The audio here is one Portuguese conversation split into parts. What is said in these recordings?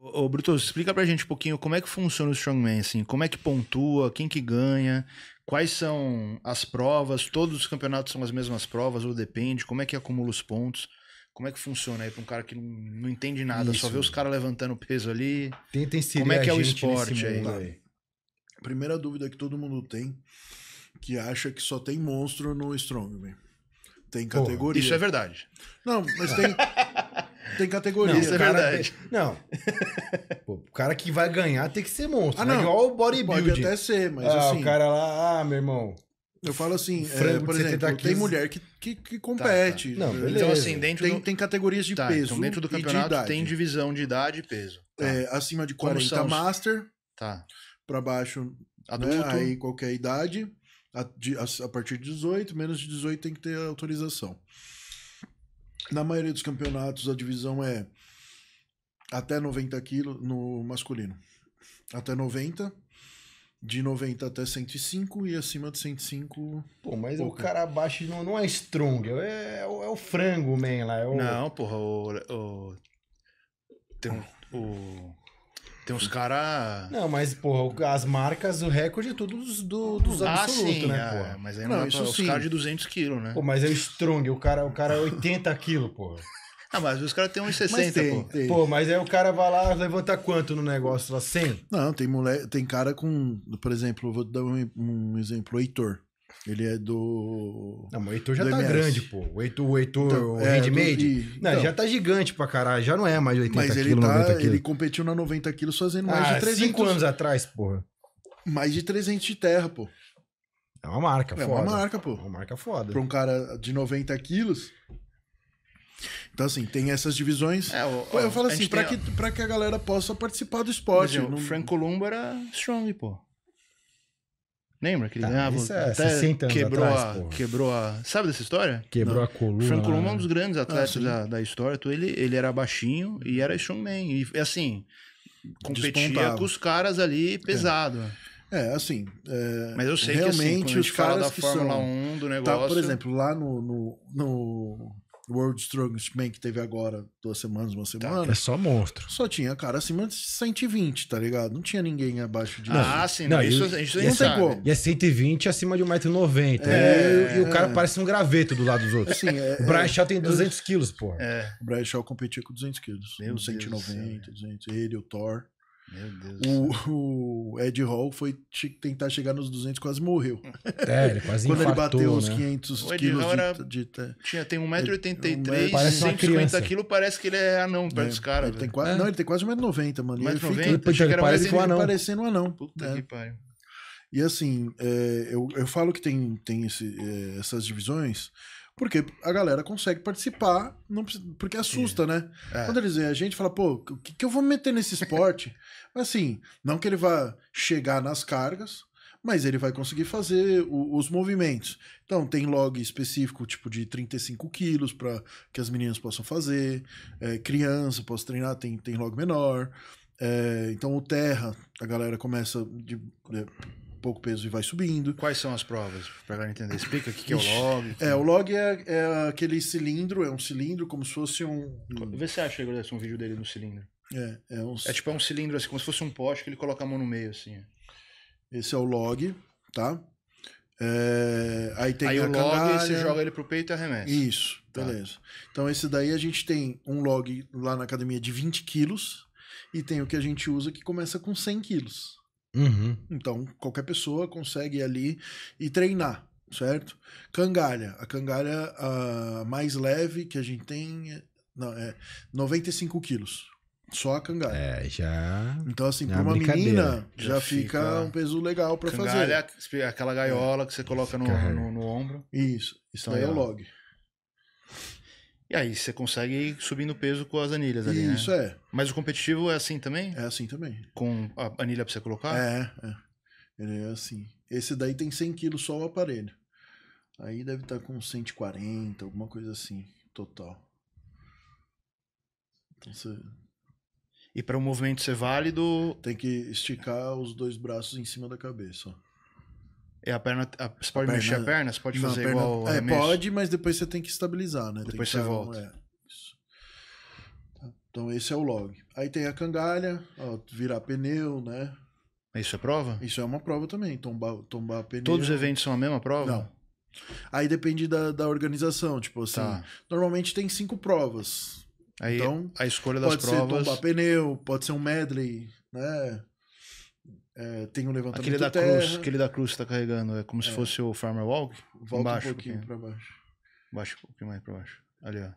Ô, Bruto, explica pra gente um pouquinho como é que funciona o Strongman, assim, como é que pontua, quem que ganha, quais são as provas, todos os campeonatos são as mesmas provas ou depende, como é que acumula os pontos, como é que funciona aí pra um cara que não, entende nada, só Isso. vê os caras levantando peso ali, Tenta inserir Como é que é o esporte aí? Tá. Primeira dúvida que todo mundo tem, que acha que só tem monstro no Strongman. Tem Porra, categoria. isso é verdade. Não, mas tem, tem categoria. Isso é verdade. Não. Pô, o cara que vai ganhar tem que ser monstro. Ah, né? não. Igual o Pode bodybuilding. até ser, mas ah, assim, o cara lá, ah, meu irmão. eu falo assim, é, por de 70 exemplo, tem mulher que, que, que compete. Não, né? beleza. Então, assim, dentro Tem, do... tem categorias de Tá, peso. então dentro do de campeonato tem divisão de idade e peso. Tá, É, acima de Como 40 são os- master, tá. pra baixo, Adulto, né? aí qualquer idade. A, de- a- a partir de 18, menos de 18 tem que ter autorização. Na maioria dos campeonatos, a divisão é até 90 quilos no masculino. Até 90, de 90 até 105 e acima de 105. Pô, mas Pouco. o cara abaixo não, não é strong, é, é, o- é o frango, man, lá. É o... Não, porra, o. o- tem um. O, tem uns caras. Não, mas, porra, as marcas, o recorde é tudo dos, do- dos Ah, absolutos, sim, né, é, porra? mas aí não, Não, pra, isso os caras de 200 quilos, né? Pô, mas é o strong, o cara, o cara é 80 quilos, porra. Ah, mas os caras têm uns Mas 60, tem, pô. tem. Pô, mas aí o cara vai lá, levanta quanto no negócio lá? 100? Não, tem mulher, tem cara com, por exemplo, vou dar um, um exemplo, o Heitor. Ele é do. Não, mas o Heitor já Do tá MS. grande, pô. O Heitor, o, Heitor, Então, o é, handmade. do- e- Não, então. já tá gigante pra caralho. Já não é mais 80 Mas ele, quilos, 90 tá, quilos. ele competiu na 90 quilos fazendo mais ah, de 300. 5 anos atrás, porra. Mais de 300 de terra, pô. É uma marca É foda. uma marca, pô. É uma marca foda. Pra um cara de 90 quilos. Então, assim, tem essas divisões. É, o- Pô, eu falo assim, pra tem- que, pra que a galera possa participar do Por esporte. exemplo, não- O Frank Columbo era strong, pô. Lembra que ele Tá, ganhava? isso é até 60 anos quebrou atrás, a, porra. quebrou a. Sabe dessa história? Quebrou a coluna. O Frank Columbo é um dos grandes atletas sim. da, da história. tu- Ele, ele era baixinho e era strongman. E assim, competia Despontava. com os caras ali pesado. É, assim. é, Mas eu sei que assim, realmente quando a gente os fala caras da que Fórmula são- 1, do Tá, negócio... por exemplo, lá no, no, no World Strongest Man que teve agora, duas semanas, uma semana, É só monstro. só tinha cara acima de 120, tá ligado? Não tinha ninguém abaixo de Ah, sim, Não, e isso o- a gente e nem não tem sabe. como. E é 120 acima de 1,90m. É, e, e o cara é. parece um graveto do lado dos outros. Assim, é, O Brian Shaw tem 200 quilos, porra. É, o Brian Shaw competia com 200 quilos. Meu no Deus do 190, 200. Ele, o Thor. Meu Deus. O, o Ed Hall foi che- tentar chegar nos 200, quase morreu. É, ele quase Quando ele infartou, bateu os né? 500 O Ed quilos Hall era- de, de, de Tinha, tem É, 1,83m, Parece uma 150 criança. quilos, parece que ele é anão perto dos caras. ele tem quase, É. Não, ele tem quase 1,90m, mano. E ele 1,90m? fica Puta, que ele era parece um ele- anão. parecendo um anão. Puta É. que pariu. E assim, é, eu, eu falo que tem, tem esse, é, essas divisões porque a galera consegue participar, não precisa- porque assusta, né? É. Quando eles veem a gente, fala, pô, o que, que eu vou me meter nesse esporte? Mas assim, não que ele vá chegar nas cargas, mas ele vai conseguir fazer o- os movimentos. Então, tem log específico, tipo de 35 quilos, para que as meninas possam fazer. É, criança, posso treinar, tem, tem log menor. É, então, o terra, a galera começa de é, pouco peso e vai subindo. Quais são as provas? Pra galera entender. Explica o que, que é o log. É, o log é, é aquele cilindro, é um cilindro como se fosse um. Vê se você acha que um vídeo dele no cilindro. É, é um, É tipo é um cilindro assim, como se fosse um poste que ele coloca a mão no meio, assim. ó. Esse é o log, tá? É, aí tem Aí a o log, cangalha. você joga ele pro peito e arremessa. Isso, Tá. beleza. Então esse daí a gente tem um log lá na academia de 20 quilos e tem o que a gente usa que começa com 100 quilos. Uhum. Então qualquer pessoa consegue ir ali e treinar, certo? Cangalha. A cangalha a mais leve que a gente tem é, não, é 95 quilos. Só a cangalha. É, já. Então, assim, É pra uma menina, já, Já fica, fica- um peso legal pra Cangalha, fazer. é aquela gaiola que você coloca no, no, no ombro. Isso, isso Então, daí é o log. E aí você consegue ir subindo peso com as anilhas ali, né? Isso é, Mas o competitivo é assim também? é assim também. Com a anilha pra você colocar? É, é. Ele é assim. Esse daí tem 100 quilos só o aparelho. Aí deve estar com 140, alguma coisa assim, total. Então você E para o movimento ser válido, tem que esticar os dois braços em cima da cabeça. ó. É a perna. a- você pode A mexer a perna-? Você pode Não, a fazer perna- igual. É, pode, mas depois você tem que estabilizar, né? Depois você volta. é. Tá. Então esse é o log. Aí tem a cangalha, ó, virar pneu, né? Isso é prova? Isso é uma prova também, tombar, tombar pneu. Todos os eventos são a mesma prova? Não. Aí depende da, da organização, tipo assim, Tá. normalmente tem cinco provas. Aí Então, a escolha das Pode ser provas. tombar pneu, pode ser um medley, né? É, tem o levantamento Aquele da terra, cruz, aquele da cruz que você tá carregando, é como se fosse o Farmer Walk? volta Embaixo, um pouquinho um pra baixo. Baixo, um pouquinho mais pra baixo. Ali, ó.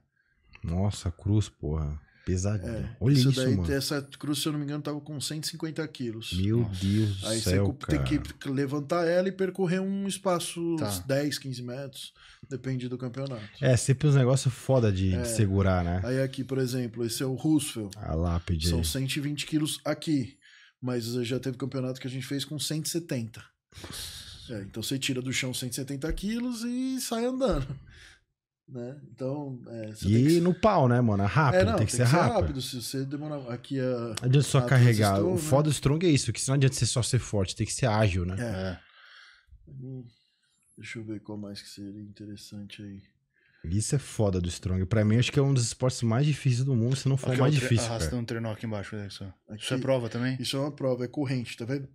Nossa, cruz, porra. Pesadinho. É, Olha isso, daí, mano. essa cruz, se eu não me engano, tava com 150 quilos. Meu Nossa. Deus do Aí você céu, cara. tem que levantar ela e percorrer um espaço Tá. uns 10, 15 metros, depende do campeonato. É, sempre uns negócios foda de, É. de segurar, né? Aí aqui, por exemplo, esse é o Roosevelt. A lápide São aí. 120 quilos aqui. Mas já teve campeonato que a gente fez com 170. É, então você tira do chão 170 quilos e sai andando. Né? Então. É, você tem E que... no pau, né, mano? É rápido, é, não, tem que ser rápido. Se você demorar. Aqui é. Não adianta só Ah, carregar. o né? foda strong é isso, que não adianta ser só ser forte, tem que ser ágil, né? É. É. Hum, Deixa eu ver qual mais que seria interessante aí. Isso é foda do strong. Pra mim, acho que é um dos esportes mais difíceis do mundo, se não for Aqui, o mais ó, tre- difícil. Arrastando um trenó aqui embaixo. olha só. Aqui- Isso é prova também? Isso é uma prova, é corrente, tá vendo?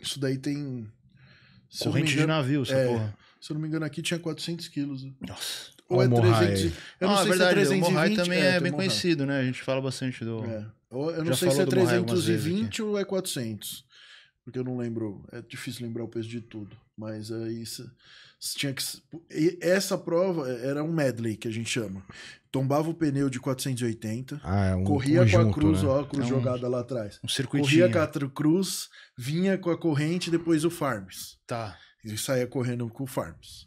Isso daí tem. Corrente de engano- navio, essa é. porra. Se eu não me engano, aqui tinha 400 quilos. Nossa. Ou é Ó o Mohai 300. aí. e- Eu não ah, sei verdade, se é o Mohai 320. também é, é, bem conhecido, né? A gente fala bastante do... É. Ou- Eu não Já sei se é falou do Mohai algumas vezes 320 ou é 400. Porque eu não lembro. É difícil lembrar o peso de tudo. Mas aí tinha que. Essa prova era um medley que a gente chama. Tombava o pneu de 480, Ah, é um corria conjunto, com a cruz, né? ó, a cruz É um- jogada lá atrás. Um circuitinho. Corria com a cruz, vinha com a corrente e depois o farms. Tá. E saía correndo com o farms.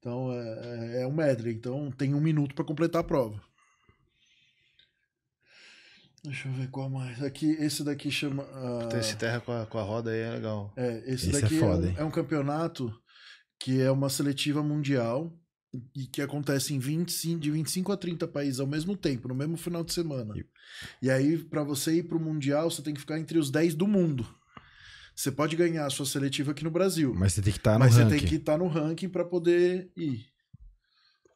Então é, é- é um medley. Então tem um minuto para completar a prova. Deixa eu ver qual mais. Aqui, esse daqui chama. Ter esse terra com a, com a roda aí é legal. é, esse, Esse é daqui é, foda, um, hein? é um campeonato que é uma seletiva mundial e que acontece em 25, de 25 a 30 países ao mesmo tempo, no mesmo final de semana. E- E aí, para você ir pro Mundial, você tem que ficar entre os 10 do mundo. Você pode ganhar a sua seletiva aqui no Brasil, Mas você tem que estar no mas você ranking. tem que estar no ranking para poder ir.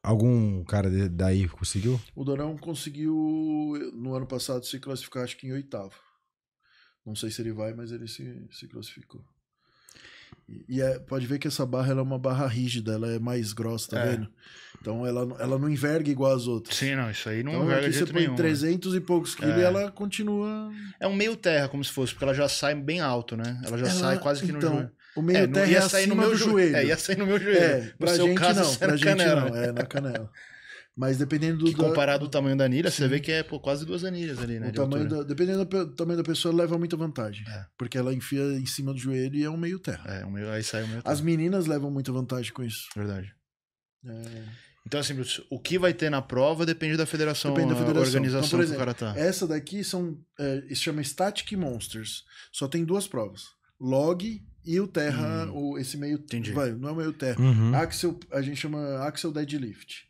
Algum cara de- daí conseguiu? O Dorão conseguiu, no ano passado, se classificar, acho que em oitavo. Não sei se ele vai, mas ele se, se classificou. E, e é- pode ver que essa barra ela é uma barra rígida, ela é mais grossa, tá É. vendo? Então ela, não- ela não enverga igual as outras. Sim, não, isso aí não então enverga aqui de você jeito põe nenhum. né? 300 e poucos quilos É. e ela continua... É um meio terra, como se fosse, porque ela já sai bem alto, né? Ela já Ela- sai quase que no então, joelho. O meio não- terra é acima do jo- joelho. É, ia sair no meu joelho. É, no pra seu gente caso, não, pra gente canela. não, é na canela. Mas dependendo do... Que da- comparado ao tamanho da anilha, você vê que é pô, quase duas anilhas ali, né? O de tamanho da, dependendo do tamanho da pessoa, leva muita vantagem. É. Porque ela enfia em cima do joelho e é um meio terra. É, um meio, aí sai o meio As terra. meninas levam muita vantagem com isso. Verdade. É, Então, assim, o que vai ter na prova depende da federação, Depende da federação. organização Então, por que o cara tá. Essa daqui são. É, se chama Static Monsters. Só tem duas provas: log e o terra, o, esse meio. Hum. Entendi. Vai, não é o meio terra. Uhum. Axel, a gente chama Axel Deadlift.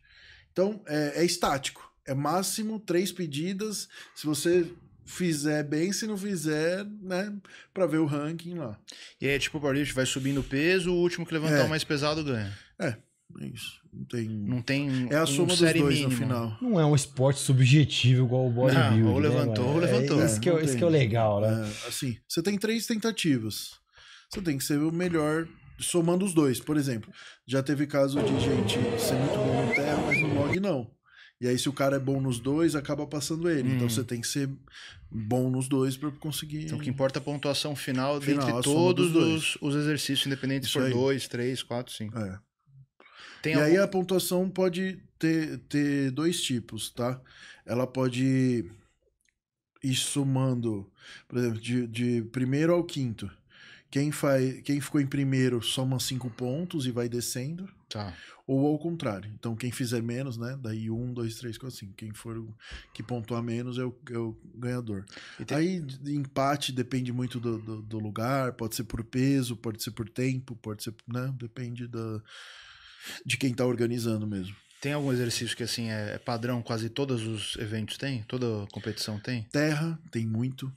Então, é, é estático. É máximo três pedidas. Se você fizer bem, se não fizer, né? Pra ver o ranking lá. E aí, tipo, o powerlift vai subindo o peso, o último que levantar É. o mais pesado ganha. É isso. Não tem. Não tem é a um soma dos dois mínima. no final. Não é um esporte subjetivo igual o bodybuilding. Não, ou né, levantou, mano? ou levantou. É, isso, que é, isso que é o legal, né? É, assim, você tem três tentativas. Você tem que ser o melhor somando os dois. Por exemplo, já teve caso de gente ser muito bom no terra, mas no log não. E aí, se o cara é bom nos dois, acaba passando ele. Hum. Então você tem que ser bom nos dois pra conseguir. Então, o que importa é a pontuação final, Final, dentre todos os, os exercícios, independentes Isso por aí. dois, três, quatro, cinco. É. Tem e aí algum- a pontuação pode ter, ter dois tipos, tá? Ela pode ir somando, por exemplo, de, de primeiro ao quinto. Quem, faz, quem ficou em primeiro soma cinco pontos e vai descendo. Tá. Ou ao contrário. Então, quem fizer menos, né? Daí um, dois, três, quatro, cinco. Quem for que pontuar menos é o, é o ganhador. E tem- Aí, empate depende muito do, do, do lugar. Pode ser por peso, pode ser por tempo, pode ser, né? Depende da, de quem tá organizando mesmo. Tem algum exercício que, assim, é, é padrão, quase todos os eventos tem? Toda competição tem? Terra tem muito.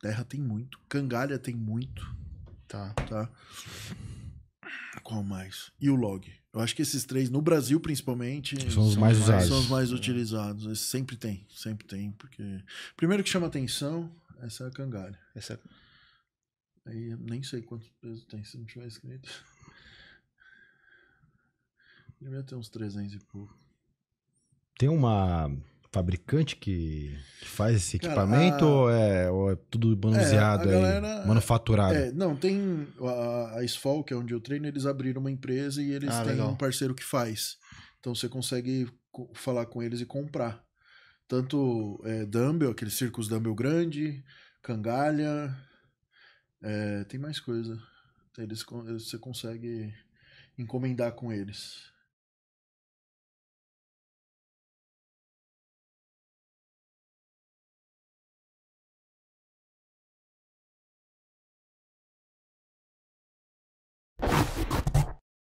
Terra tem muito. Cangalha tem muito, Tá. tá? Qual mais? E o log. Eu acho que esses três, no Brasil principalmente, São os mais usados. São os mais utilizados. Esse sempre tem, sempre tem. Porque. Primeiro que chama atenção, essa é a cangalha. Essa... Aí eu nem sei quantos pesos tem, se não tiver escrito. Devia ter uns 300 e pouco. Tem uma fabricante que, que faz esse Cara, equipamento a- ou, é, ou é tudo manuseado aí? galera- Manufaturado? É, não, tem a, a SFOL, que é onde eu treino, eles abriram uma empresa e eles Ah, têm legal. um parceiro que faz. Então você consegue co- falar com eles e comprar. Tanto é, dumbbell, aqueles círculos dumbbell grande, cangalha, é, tem mais coisa. Eles, você consegue encomendar com eles.